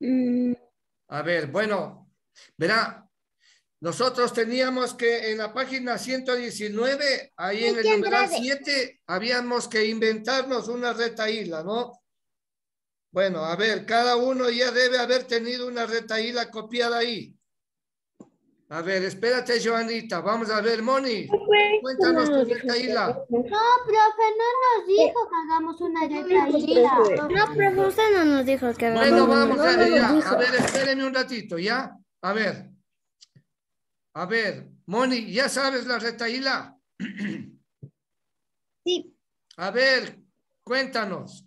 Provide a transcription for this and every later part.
Mm, A ver, bueno, verá, nosotros teníamos que en la página 119, ahí en el numeral Andrade. 7, habíamos que inventarnos una retaíla, ¿no? Bueno, a ver, cada uno ya debe haber tenido una retaíla copiada ahí. A ver, espérate, Joanita. Vamos a ver, Moni. Cuéntanos tu retaíla. No, profe, no nos dijo que hagamos una retaíla. No, profe, usted no nos dijo que Bueno, hagamos vamos una. a, No nos ya, a ver, espérenme un ratito, ¿ya? A ver. A ver, Moni, ¿ya sabes la retaíla? Sí. A ver, cuéntanos.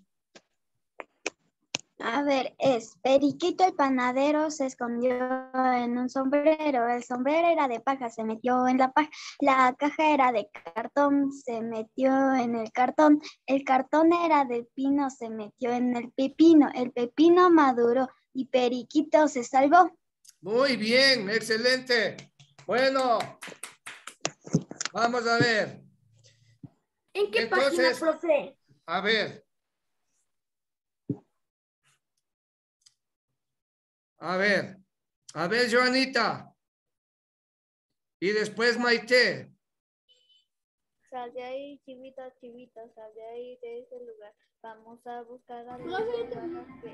A ver, es Periquito el panadero se escondió en un sombrero. El sombrero era de paja, se metió en la paja. La caja era de cartón, se metió en el cartón. El cartón era de pino, se metió en el pepino. El pepino maduró y Periquito se salvó. Muy bien, excelente. Bueno, vamos a ver. ¿En qué Entonces- página, profe? A ver. A ver. A ver, Joanita. Y después Maite. Sal de ahí, chivita, chivita, sal de ahí, de ese lugar. Vamos a buscar a la Profe, chiva que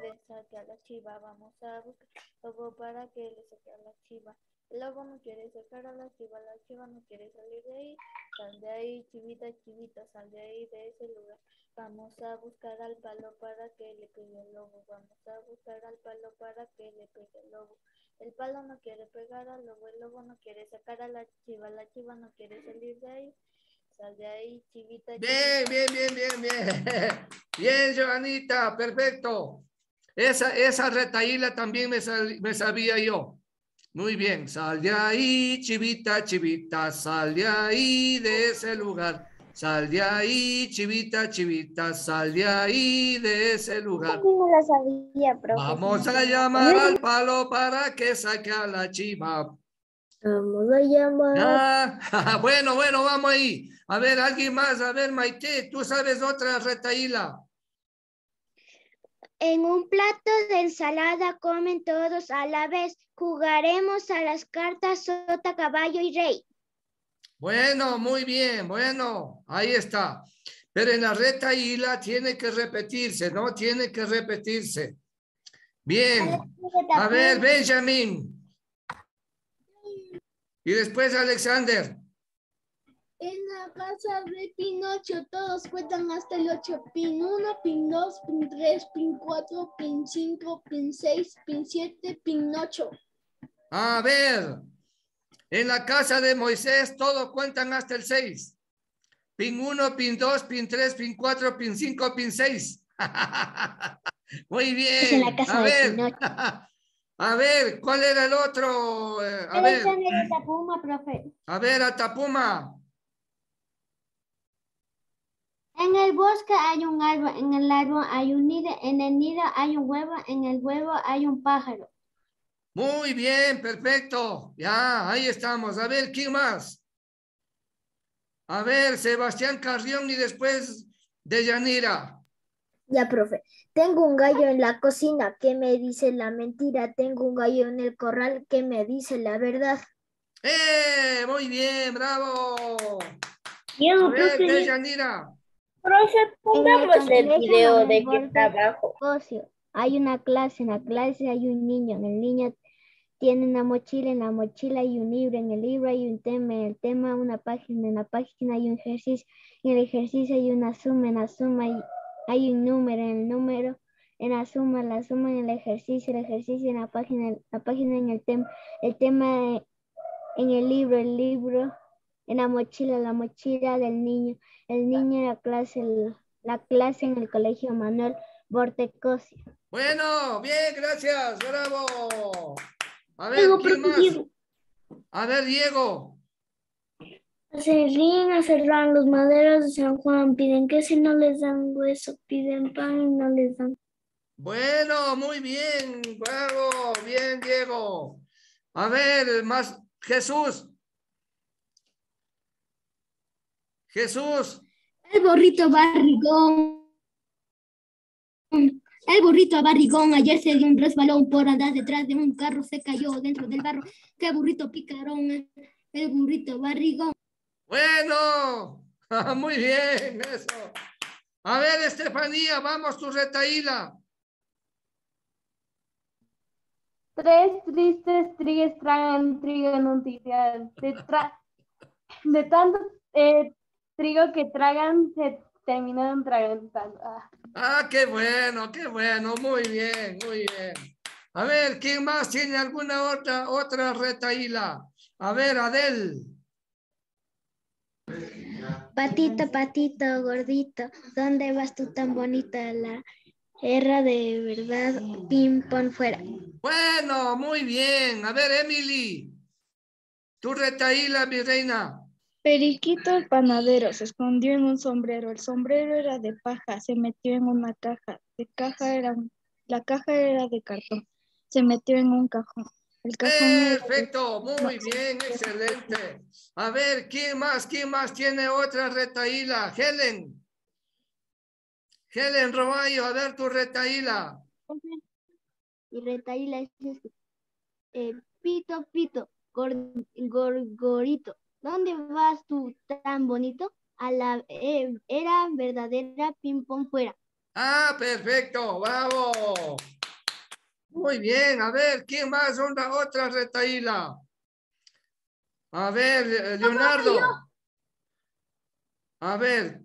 le saque a la chiva. Vamos a buscar lobo para que le saque a la chiva. El lobo no quiere sacar a la chiva, la chiva no quiere salir de ahí. Sal de ahí, chivita, chivita, sal de ahí, de ese lugar. Vamos a buscar al palo para que le pegue el lobo. Vamos a buscar al palo para que le pegue el lobo. El palo no quiere pegar al lobo, el lobo no quiere sacar a la chiva, la chiva no quiere salir de ahí. Sal de ahí, chivita. Bien, bien, bien, bien, bien. Bien, Joanita, perfecto. Esa, esa retaíla también me, sal- me sabía yo. Muy bien. Sal de ahí, chivita, chivita, sal de ahí, de ese lugar. Sal de ahí, chivita, chivita, sal de ahí, de ese lugar. no la sabía, profe. Vamos a llamar al palo para que saque a la chiva. Vamos a llamar. Ah, bueno, bueno, vamos ahí. A ver, alguien más. A ver, Maite, tú sabes otra retaíla. En un plato de ensalada comen todos a la vez. Jugaremos a las cartas sota, caballo y rey. Bueno, muy bien, bueno, ahí está. Pero en la retaíla tiene que repetirse, ¿no? Tiene que repetirse. Bien. A ver, Benjamín. Y después Alexander. En la casa de Pinocho todos cuentan hasta el 8. Pin 1, pin 2, pin 3, pin 4, pin 5, pin 6, pin 7, pin 8. A ver. En la casa de Moisés todos cuentan hasta el 6. Pin 1, pin 2, pin 3, pin 4, pin 5, pin 6. Muy bien. En la casa a de ver. Pinocho. A ver, ¿cuál era el otro? Eh, A ver, Puma, profe. a ver, Atapuma. En el bosque hay un árbol, en el árbol hay un nido, en el nido hay un huevo, en el huevo hay un pájaro. Muy bien, perfecto. Ya, ahí estamos. A ver, ¿quién más? A ver, Sebastián Carrión y después de Yanira. Ya, profe. Tengo un gallo en la cocina que me dice la mentira. Tengo un gallo en el corral que me dice la verdad. ¡Eh! Muy bien, bravo. Yo, A ver, de Yanira. Profe, pongamos el video de que está abajo. Hay una clase, en la clase hay un niño, el niño tiene una mochila, en la mochila hay un libro, en el libro hay un tema, en el tema una página, en la página hay un ejercicio, en el ejercicio hay una suma, en la suma hay, hay un número, en el número, en la suma, la suma en el ejercicio, el ejercicio en la página, la página en el tema, el tema en el libro, el libro, en la mochila, la mochila del niño, el niño en la clase, la clase en el colegio Manuel Bortecosio. Bueno, bien, gracias, bravo. A ver, Diego, ¿quién más? A ver, Diego. Se ríen a cerrar los maderos de San Juan, piden que si no les dan hueso, piden pan y no les dan. Bueno, muy bien, bravo, bien, Diego. A ver, más, Jesús. Jesús. El borrito barrigón. El burrito barrigón ayer se dio un resbalón por andar detrás de un carro, se cayó dentro del barro. Qué burrito picarón, eh, el burrito barrigón. Bueno, muy bien, eso. A ver, Estefanía, vamos tu retaíla. Tres tristes trigues tragan trigo en un tipial. De, tra- de tanto eh, trigo que tragan, se terminaron tragando. Ah. Ah, qué bueno, qué bueno, muy bien, muy bien. A ver, ¿quién más tiene alguna otra, otra retaíla? A ver, Adel. Patito, patito, gordito, ¿dónde vas tú tan bonita? La guerra de verdad, ping pong fuera. Bueno, muy bien. A ver, Emily. Tu retaíla, mi reina. Periquito el panadero se escondió en un sombrero. El sombrero era de paja, se metió en una caja. De caja era, un- la caja era de cartón. Se metió en un cajón. El cajón de- Perfecto, muy bien, excelente. A ver, ¿quién más? ¿Quién más tiene otra retaíla? Helen. Helen Roballo, a ver tu retaíla. Y retaíla es este, eh, pito, pito, gor- gorgorito, ¿dónde vas tú tan bonito? A la eh, era verdadera ping pong fuera. Ah, perfecto, bravo. Muy bien, a ver, ¿quién más? Onda otra retaíla. A ver, eh, Leonardo. A ver.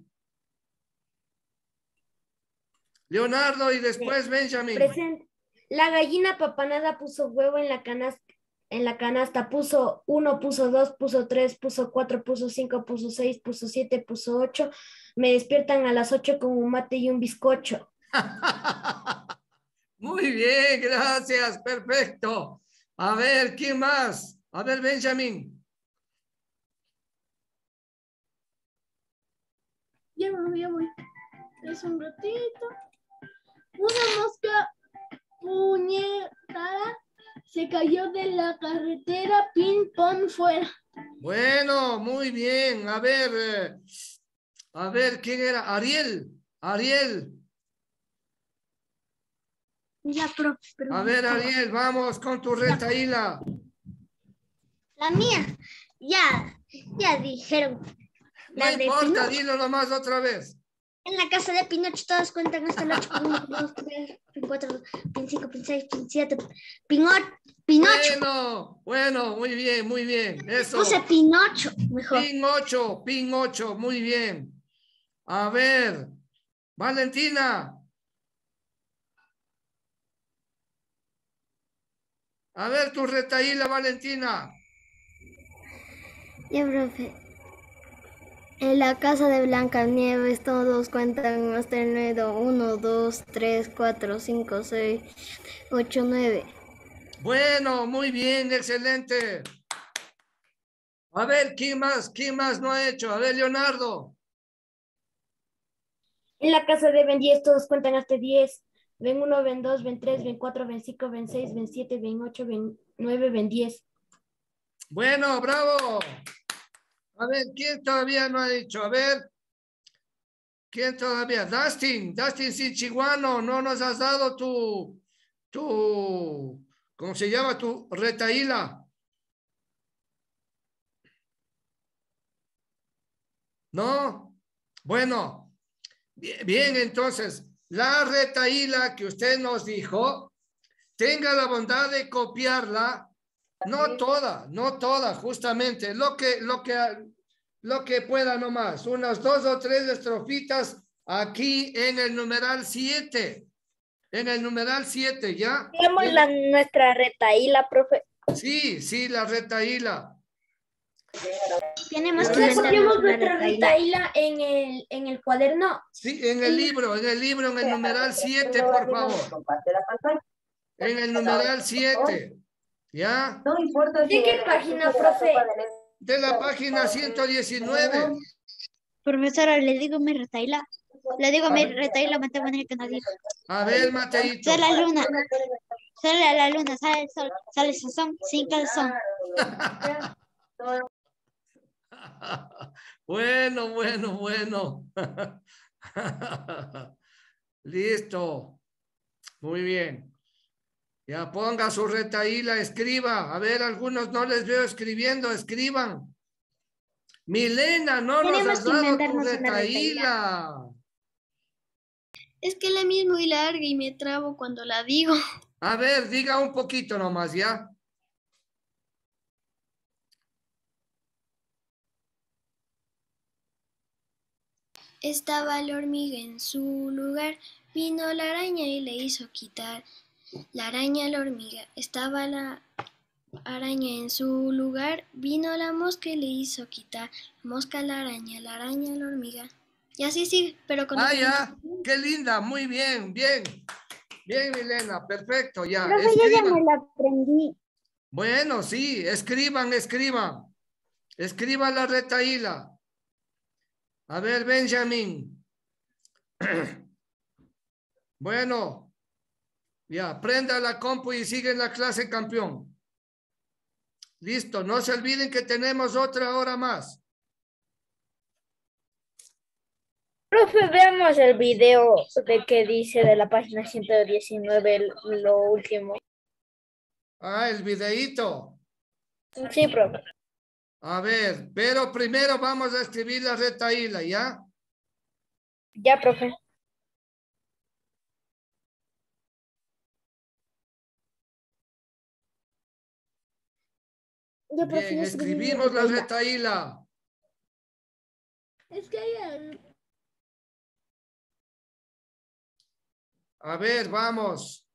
Leonardo y después Benjamin. La gallina papanada puso huevo en la canasta. En la canasta puso uno, puso dos, puso tres, puso cuatro, puso cinco, puso seis, puso siete, puso ocho. Me despiertan a las ocho con un mate y un bizcocho. Muy bien, gracias, perfecto. A ver, ¿quién más? A ver, Benjamin. Ya voy, ya voy. Es un ratito. Una mosca puñetada se cayó de la carretera, ping pong fuera. Bueno, muy bien. A ver, eh, a ver, ¿quién era? Ariel, Ariel. Pero- A ver, Ariel, vamos con tu retaíla. La mía, ya, ya dijeron. No La importa, dilo nomás otra vez. En la casa de Pinocho todos cuentan hasta el 8, 1, 2, 3, 4, 5, 6, 7, Pinocho. Pinocho. Bueno, bueno, muy bien, muy bien. Eso. Puse Pinocho, mejor. Pin 8, pin 8, muy bien. A ver, Valentina. A ver tu retaíla, Valentina. Ya, profe. En la casa de Blancanieves todos cuentan hasta el nuevo 1, 2, 3, 4, 5, 6, 8, 9. Bueno, muy bien, excelente. A ver, ¿quién más? ¿Quién más no ha hecho? A ver, Leonardo. En la casa de Ben 10 todos cuentan hasta 10. Ven 1, ven 2, ven 3, ven 4, ven 5, ven 6, ven 7, ven 8, ven 9, ven 10. Bueno, bravo. A ver, ¿quién todavía no ha dicho? A ver. ¿Quién todavía? Dustin, Dustin Sinchiguano, no nos has dado tu, tu, ¿cómo se llama? Tu retaíla. ¿No? Bueno, bien, bien, entonces, la retaíla que usted nos dijo, tenga la bondad de copiarla no toda, no toda, justamente, lo que, lo que, lo que pueda nomás, unas dos o tres estrofitas aquí en el numeral 7, en el numeral 7, ¿ya? Tenemos la, nuestra retaíla, profe. Sí, sí, la retaíla. Tenemos que Copiamos nuestra retaíla en el, en el cuaderno. Sí, en el libro, en el libro, en el numeral 7, por favor. En el numeral 7, ¿ya? No importa ¿De qué página, profe? De la página 119. Profesora, le digo mi retaila. Le digo mi retaila matemática que no dijo. A ver, Mateito. Sale la luna. Sale a la luna, sale el sol, sale el sazón, sin calzón. Bueno, bueno, bueno. Listo. Muy bien. Ya ponga su retaíla, escriba. A ver, algunos no les veo escribiendo, escriban. Milena, no nos has dado tu retaíla. Es que la mía es muy larga y me trabo cuando la digo. A ver, diga un poquito nomás, ¿ya? Estaba la hormiga en su lugar, vino la araña y le hizo quitar. La araña a la hormiga, estaba la araña en su lugar, vino la mosca y le hizo quitar. La mosca a la araña, la araña a la hormiga. Y así sí, pero con Ah, ya. Qué linda, muy bien, bien. Bien, Milena, perfecto, ya. Profe, yo ya escriban. me la aprendí. Bueno, sí, escriban, escriban. Escriba la retaíla. A ver, Benjamín. Bueno, ya, prenda la compu y sigue la clase campeón. Listo, no se olviden que tenemos otra hora más. Profe, veamos el video de que dice de la página 119, el- lo último. Ah, el videíto. Sí, profe. A ver, pero primero vamos a escribir la retaíla, ¿ya? Ya, profe. Yo Bien, escribimos la retaíla. retaíla. Es que hay A ver, vamos.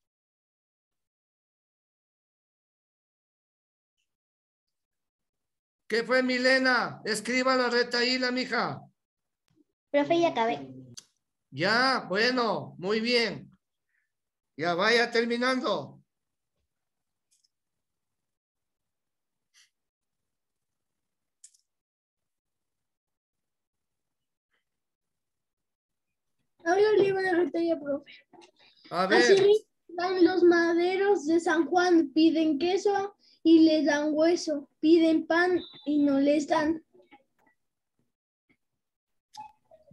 ¿Qué fue, Milena? Escriba la retaíla, mija. Profe, ya acabé. Ya, bueno, muy bien. Ya vaya terminando. Ahora el libro de retaíla, profe. A Así ver, dan los maderos de San Juan, piden queso y les dan hueso, piden pan y no les dan.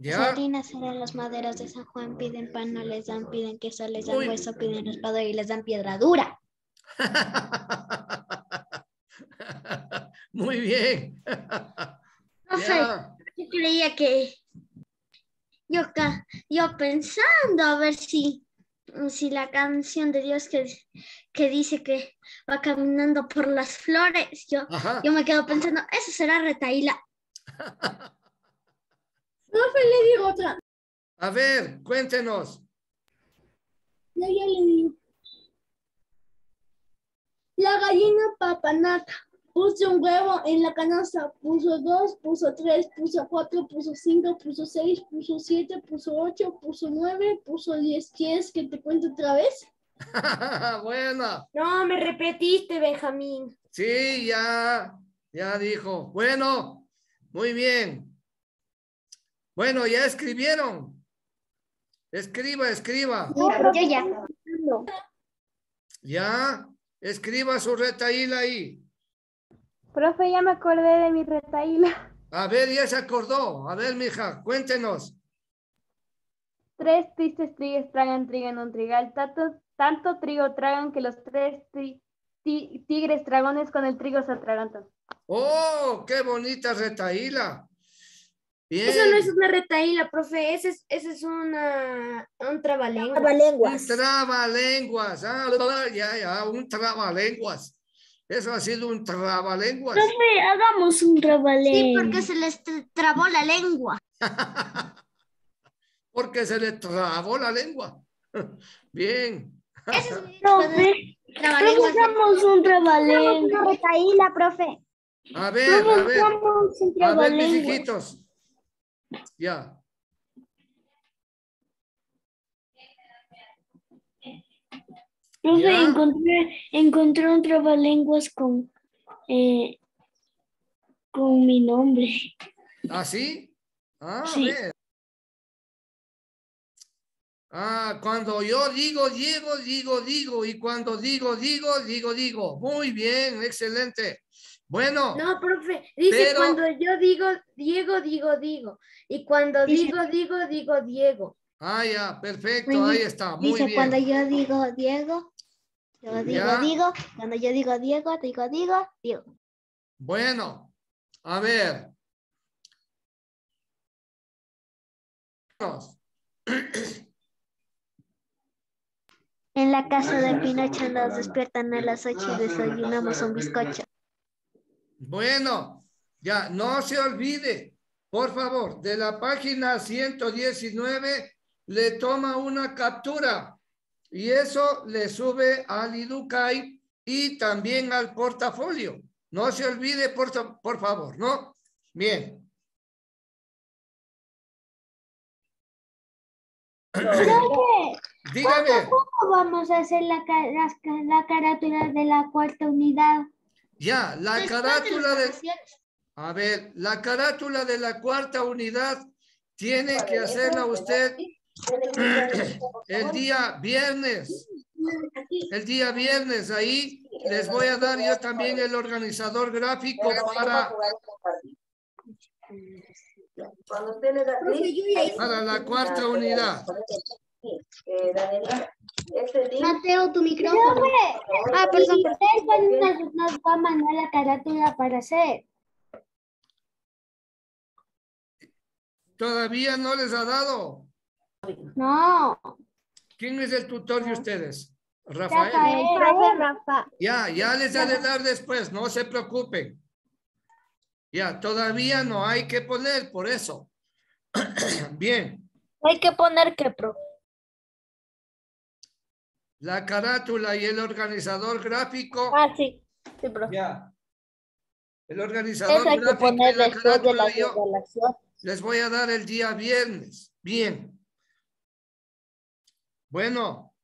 ya. Sobrinas eran los maderos de San Juan, piden pan, no les dan, piden queso, les dan Uy. hueso, piden espada y les dan piedra dura. Muy bien. Profe, Ya. yo creía que yo, yo pensando a ver si, si la canción de Dios que, que dice que va caminando por las flores, yo, Ajá. yo me quedo pensando, eso será retaíla. Profe, le digo otra. A ver, cuéntenos. Ya, ya le digo. La gallina papanata puso un huevo en la canasta, puso dos, puso tres, puso cuatro, puso cinco, puso seis, puso siete, puso ocho, puso nueve, puso diez. ¿Quieres que te cuente otra vez? Buena. No, me repetiste, Benjamín. Sí, ya, ya dijo. Bueno, muy bien. Bueno, ya escribieron. Escriba, escriba. Yo ya. Ya, escriba su retaíla ahí. Profe, ya me acordé de mi retaíla. A ver, ya se acordó. A ver, mija, cuéntenos. Tres tristes trigues tragan trigo en un trigal. Tanto, tanto trigo tragan que los tres tri- ti- tigres dragones con el trigo se atragantan. Oh, qué bonita retaíla. Bien. Eso no es una retaíla, profe. Ese es, ese es una, un trabalengua. Un Trabalenguas. trabalenguas. Ah, ya, ya, un trabalenguas. Eso ha sido un trabalenguas. Profe, hagamos un Sí, trabalén. porque se les tr- trabó la lengua. Porque se le trabó la lengua. Bien. Profe, Trabalenguas. hagamos un trabalén. Una retaíla, profe. A ver, a ver. A ver, mis hijitos. Ya. Profe, Ya. encontré, encontré un trabalenguas con, eh, con mi nombre. ¿Así? Ah, Sí. ver. Ah, cuando yo digo, digo, digo, digo. Y cuando digo, digo, digo, digo. Muy bien, excelente. Bueno, No, profe, dice Pero- cuando yo digo Diego, digo, digo. Y cuando Dice- digo, digo, digo, Diego. Ah, ya, perfecto, ahí está, muy Dice, bien. cuando yo digo Diego, yo digo Ya. digo, cuando yo digo Diego, digo digo, digo. Bueno, a ver. En la casa de Pinocho nos despiertan a las 8 y desayunamos un bizcocho. Bueno, ya, no se olvide, por favor, de la página 119 le toma una captura y eso le sube al Idukai y también al portafolio. No se olvide, por, por favor, ¿no? Bien. Dígame. ¿Cómo vamos a hacer la, ca- la carátula de la cuarta unidad? Ya, la carátula de... A ver, la carátula de la cuarta unidad tiene que hacerla usted el día viernes. El día viernes, ahí les voy a dar yo también el organizador gráfico para, para la cuarta unidad. Mateo, tu micrófono. Ah, perdón. ¿Ustedes nos va a mandar la carátula para hacer? Todavía no les ha dado. No. ¿Quién es el tutor de ustedes? Rafael. Rafael. Profe Rafa. Ya, ya les ha de dar después, no se preocupen. Ya, todavía no hay que poner por eso. Bien, Hay que poner que pro. la carátula y el organizador gráfico. Ah, sí. Sí, pro. Ya. El organizador gráfico y la después de la carátula yo les voy a dar el día viernes. Bien. Bueno.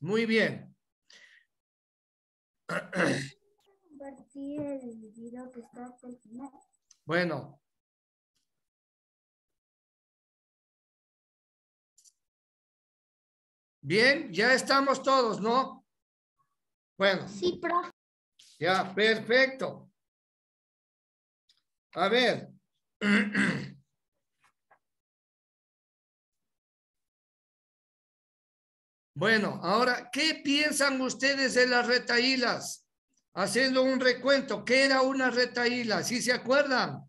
Muy bien. Bueno. Bien, ya estamos todos, ¿no? Bueno. Sí, profe. Ya, perfecto. A ver. Bueno, ahora, ¿qué piensan ustedes de las retaílas? Haciendo un recuento, ¿qué era una retaíla? ¿Sí se acuerdan?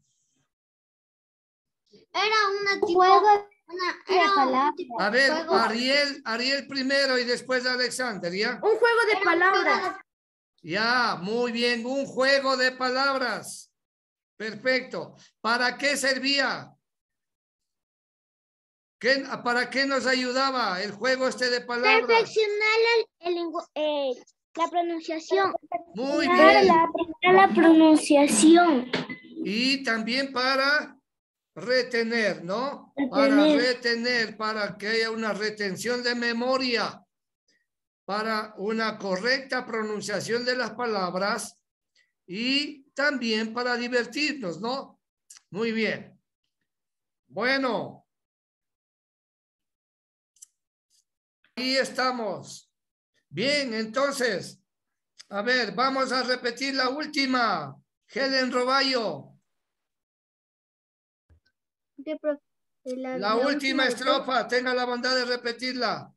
Era una tipo. Juego Una, de era un palabras. tipo A ver, juego. Ariel, Ariel primero y después Alexander, ¿ya? Un juego de Era un palabras. Ya, muy bien, un juego de palabras. Perfecto. ¿Para qué servía? ¿Qué- ¿Para qué nos ayudaba el juego este de palabras? Perfeccionar el, el lengu- eh, la pronunciación. Muy Para bien. la, pronunciación. Y también para retener, ¿no? Para retener, para que haya una retención de memoria, para una correcta pronunciación de las palabras y también para divertirnos, ¿no? Muy bien. Bueno. Ahí estamos. Bien, entonces, a ver, vamos a repetir la última. Helen Roballo. La, La última estrofa, tenga la bondad de repetirla.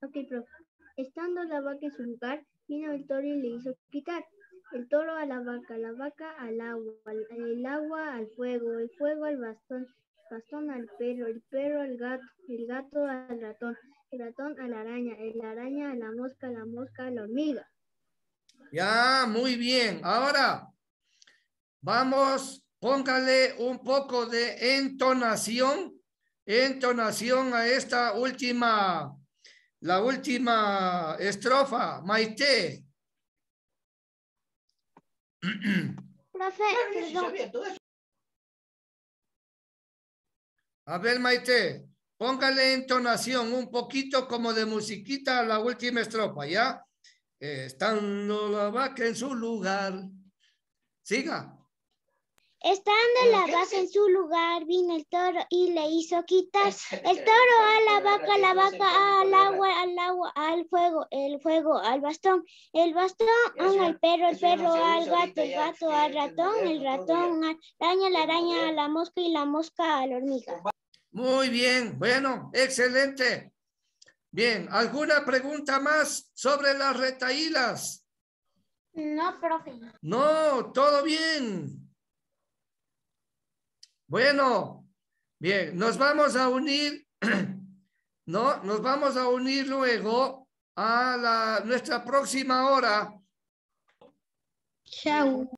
Ok, profe. Estando la vaca en su lugar, vino el toro y le hizo quitar. El toro a la vaca, la vaca al agua, el- agua al fuego, el fuego al bastón, el bastón al perro, el perro al gato, el gato al ratón, el ratón a la araña, el araña a la mosca, la mosca a la hormiga. Ya, muy bien. Ahora, vamos, póngale un poco de entonación, entonación a esta última, la última estrofa. Maite. Profe, perdón. A ver, Maite, póngale entonación, un poquito como de musiquita a la última estrofa, ¿ya? Estando la vaca en su lugar. Siga. Estando la vaca en su lugar, vino el toro y le hizo quitar. El toro a la vaca, la vaca al agua, al agua, al fuego, el fuego al bastón, el bastón al perro, el perro al gato, el gato al ratón, el ratón al araña, la araña a la mosca y la mosca a la hormiga. Muy bien, bueno, excelente. Bien, ¿alguna pregunta más sobre las retaílas? No, profe. No, todo bien. Bueno, bien, nos vamos a unir, ¿no? Nos vamos a unir luego a la, nuestra próxima hora. Chao.